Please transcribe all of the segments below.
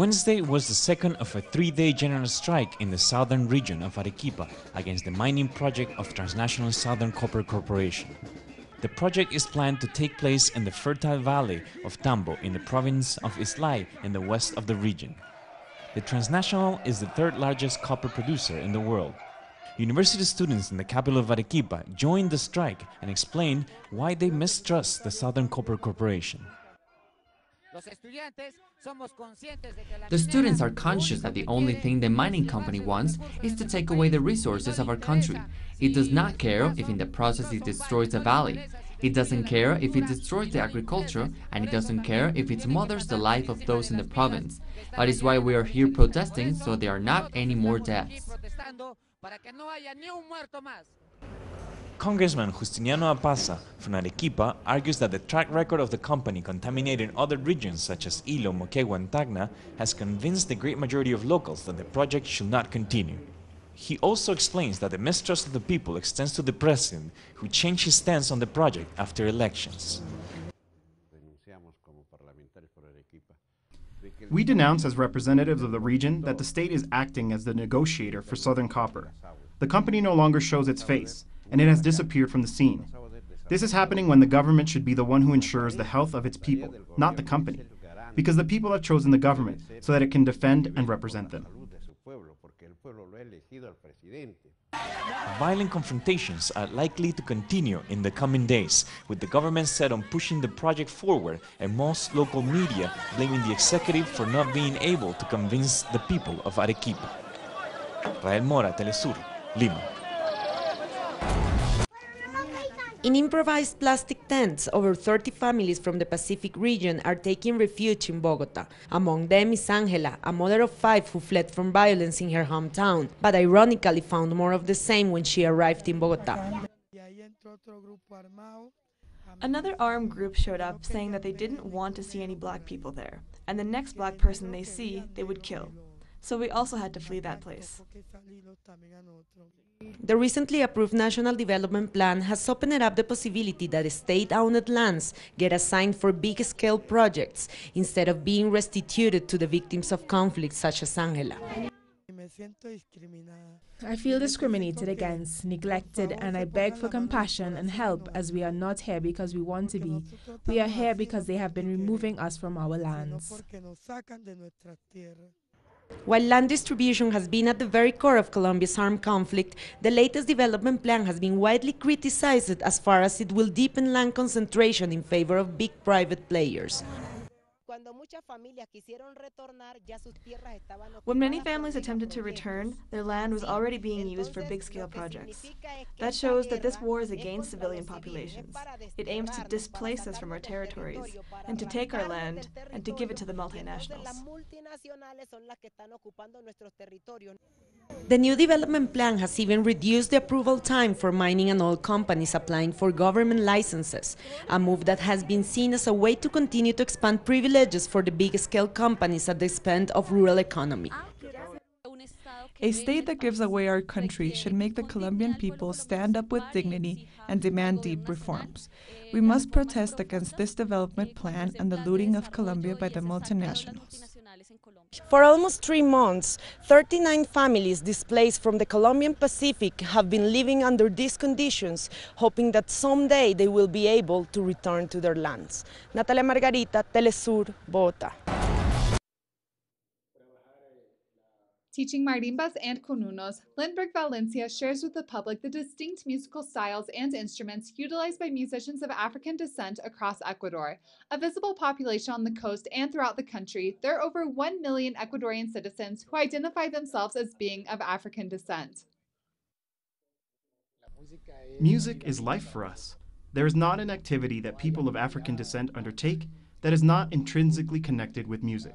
Wednesday was the second of a three-day general strike in the southern region of Arequipa against the mining project of Transnational Southern Copper Corporation. The project is planned to take place in the fertile valley of Tambo in the province of Islay in the west of the region. The Transnational is the third largest copper producer in the world. University students in the capital of Arequipa joined the strike and explained why they mistrust the Southern Copper Corporation. The students are conscious that the only thing the mining company wants is to take away the resources of our country. It does not care if in the process it destroys the valley. It doesn't care if it destroys the agriculture, and it doesn't care if it smothers the life of those in the province. That is why we are here protesting, so there are not any more deaths. Congressman Justiniano Apaza from Arequipa argues that the track record of the company contaminating other regions such as Ilo, Moquegua and Tacna has convinced the great majority of locals that the project should not continue. He also explains that the mistrust of the people extends to the president, who changed his stance on the project after elections. We denounce as representatives of the region that the state is acting as the negotiator for Southern Copper. The company no longer shows its face, and it has disappeared from the scene. This is happening when the government should be the one who ensures the health of its people, not the company, because the people have chosen the government so that it can defend and represent them. Violent confrontations are likely to continue in the coming days, with the government set on pushing the project forward and most local media blaming the executive for not being able to convince the people of Arequipa. Rael Mora, Telesur, Lima. In improvised plastic tents, over 30 families from the Pacific region are taking refuge in Bogota. Among them is Angela, a mother of five who fled from violence in her hometown, but ironically found more of the same when she arrived in Bogota. Another armed group showed up saying that they didn't want to see any black people there, and the next black person they see, they would kill. So we also had to flee that place. The recently approved National Development Plan has opened up the possibility that state-owned lands get assigned for big-scale projects instead of being restituted to the victims of conflicts such as Angela. I feel discriminated against, neglected, and I beg for compassion and help as we are not here because we want to be. We are here because they have been removing us from our lands. While land distribution has been at the very core of Colombia's armed conflict, the latest development plan has been widely criticized as far as it will deepen land concentration in favor of big private players. When many families attempted to return, their land was already being used for big-scale projects. That shows that this war is against civilian populations. It aims to displace us from our territories, and to take our land, and to give it to the multinationals. The new development plan has even reduced the approval time for mining and oil companies applying for government licenses, a move that has been seen as a way to continue to expand privileges for the big-scale companies at the expense of rural economy. A state that gives away our country should make the Colombian people stand up with dignity and demand deep reforms. We must protest against this development plan and the looting of Colombia by the multinationals. For almost three months, 39 families displaced from the Colombian Pacific have been living under these conditions, hoping that someday they will be able to return to their lands. Natalia Margarita, Telesur, Bogotá. Teaching marimbas and cununos, Lindbergh Valencia shares with the public the distinct musical styles and instruments utilized by musicians of African descent across Ecuador. A visible population on the coast and throughout the country, there are over 1 million Ecuadorian citizens who identify themselves as being of African descent. Music is life for us. There is not an activity that people of African descent undertake that is not intrinsically connected with music.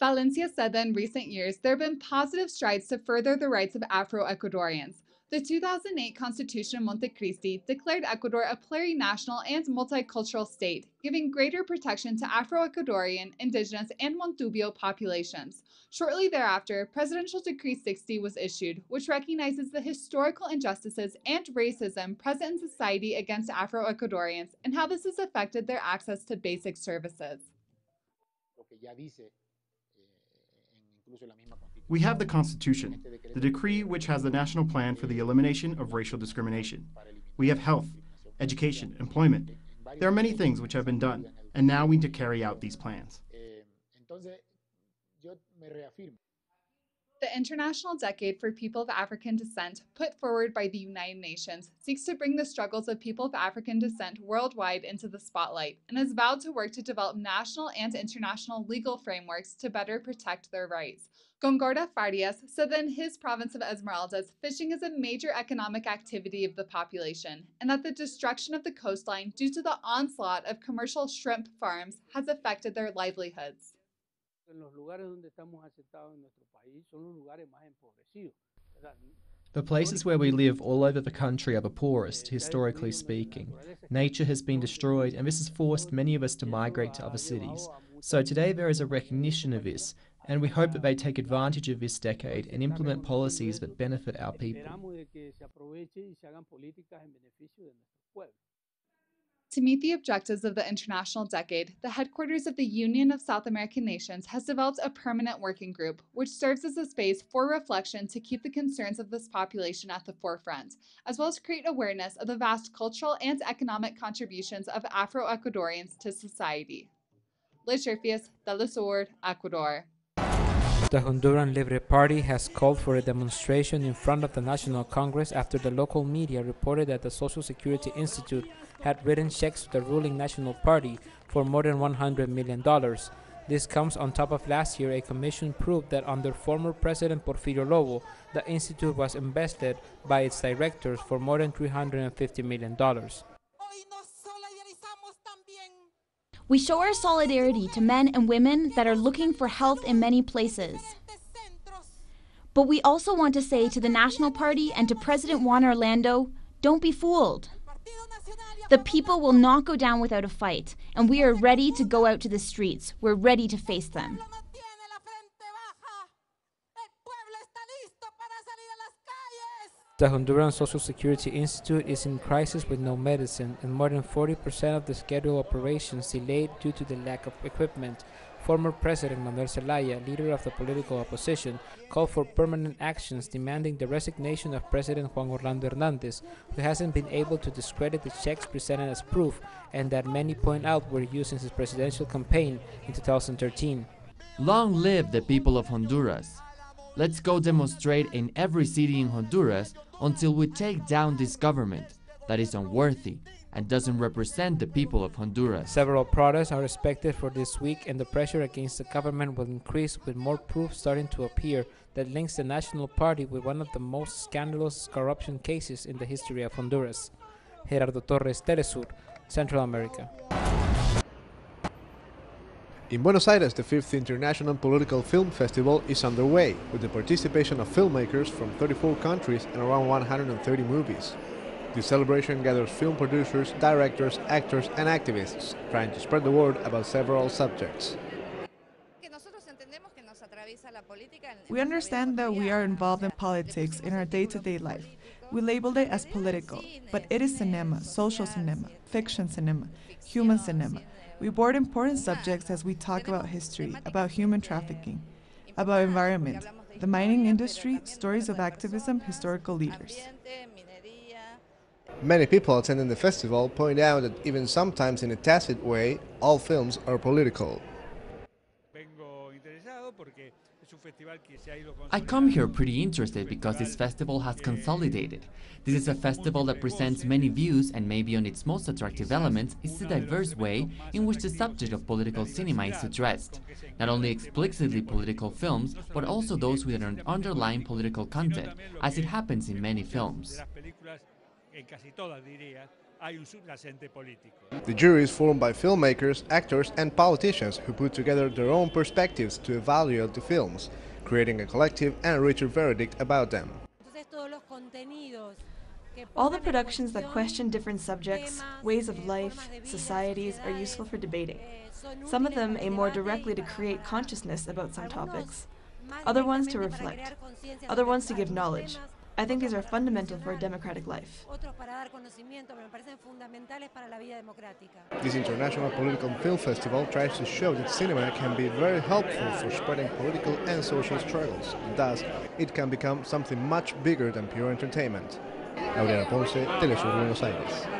Valencia said that in recent years, there have been positive strides to further the rights of Afro-Ecuadorians. The 2008 Constitution of Montecristi declared Ecuador a plurinational and multicultural state, giving greater protection to Afro-Ecuadorian, indigenous, and Montubio populations. Shortly thereafter, Presidential Decree 60 was issued, which recognizes the historical injustices and racism present in society against Afro-Ecuadorians and how this has affected their access to basic services. We have the Constitution, the decree which has the national plan for the elimination of racial discrimination. We have health, education, employment. There are many things which have been done, and now we need to carry out these plans. The International Decade for People of African Descent, put forward by the United Nations, seeks to bring the struggles of people of African descent worldwide into the spotlight and has vowed to work to develop national and international legal frameworks to better protect their rights. Gongora Farias said that in his province of Esmeraldas, fishing is a major economic activity of the population, and that the destruction of the coastline due to the onslaught of commercial shrimp farms has affected their livelihoods. The places where we live all over the country are the poorest, historically speaking. Nature has been destroyed, and this has forced many of us to migrate to other cities. So today there is a recognition of this, and we hope that they take advantage of this decade and implement policies that benefit our people. To meet the objectives of the International Decade, the headquarters of the Union of South American Nations has developed a permanent working group, which serves as a space for reflection to keep the concerns of this population at the forefront, as well as create awareness of the vast cultural and economic contributions of Afro Ecuadorians to society. Liz Sherfius, Telesur, Ecuador. The Honduran Libre Party has called for a demonstration in front of the National Congress after the local media reported that the Social Security Institute had written checks to the ruling National Party for more than $100 million. This comes on top of last year a commission proved that under former President Porfirio Lobo, the institute was invested by its directors for more than $350 million. We show our solidarity to men and women that are looking for health in many places. But we also want to say to the National Party and to President Juan Orlando don't be fooled. The people will not go down without a fight, and we are ready to go out to the streets. We're ready to face them. The Honduran Social Security Institute is in crisis with no medicine, and more than 40% of the scheduled operations delayed due to the lack of equipment. Former President Manuel Zelaya, leader of the political opposition, called for permanent actions demanding the resignation of President Juan Orlando Hernandez, who hasn't been able to discredit the checks presented as proof and that many point out were used in his presidential campaign in 2013. Long live the people of Honduras! Let's go demonstrate in every city in Honduras until we take down this government that is unworthy and doesn't represent the people of Honduras. Several protests are expected for this week, and the pressure against the government will increase with more proof starting to appear that links the National Party with one of the most scandalous corruption cases in the history of Honduras. Gerardo Torres, Telesur, Central America. In Buenos Aires, the 5th International Political Film Festival is underway, with the participation of filmmakers from 34 countries and around 130 movies. The celebration gathers film producers, directors, actors and activists, trying to spread the word about several subjects. We understand that we are involved in politics in our day-to-day life. We labeled it as political, but it is cinema, social cinema, fiction cinema, human cinema, we board important subjects as we talk about history, about human trafficking, about environment, the mining industry, stories of activism, historical leaders. Many people attending the festival point out that even sometimes in a tacit way, all films are political. I come here pretty interested because this festival has consolidated. This is a festival that presents many views and maybe on its most attractive elements is the diverse way in which the subject of political cinema is addressed. Not only explicitly political films, but also those with an underlying political content, as it happens in many films. The jury is formed by filmmakers, actors and politicians who put together their own perspectives to evaluate the films, creating a collective and richer verdict about them. All the productions that question different subjects, ways of life, societies are useful for debating. Some of them aim more directly to create consciousness about some topics, other ones to reflect, other ones to give knowledge, I think these are fundamental for a democratic life. This International Political Film Festival tries to show that cinema can be very helpful for spreading political and social struggles, and thus it can become something much bigger than pure entertainment. Laureano Ponce, Telesur Buenos Aires.